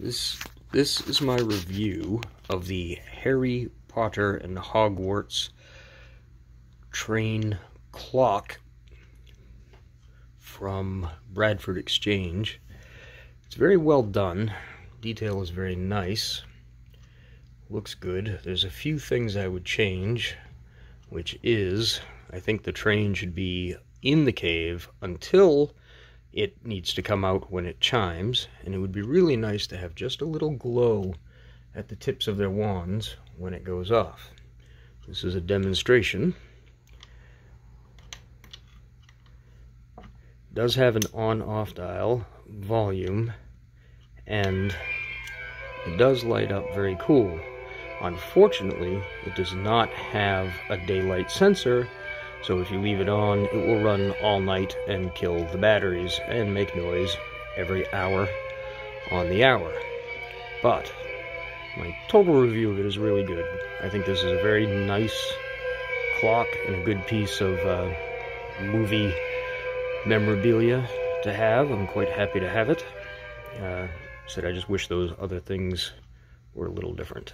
This this is my review of the Harry Potter and Hogwarts train clock from Bradford Exchange. It's very well done. Detail is very nice. Looks good. There's a few things I would change, which is I think the train should be in the cave until it needs to come out when it chimes, and it would be really nice to have just a little glow at the tips of their wands when it goes off. This is a demonstration. It does have an on-off dial, volume, and it does light up very cool. Unfortunately, it does not have a daylight sensor, so if you leave it on, it will run all night and kill the batteries and make noise every hour on the hour. But my total review of it is really good. I think this is a very nice clock and a good piece of uh, movie memorabilia to have. I'm quite happy to have it. Uh, said I just wish those other things were a little different.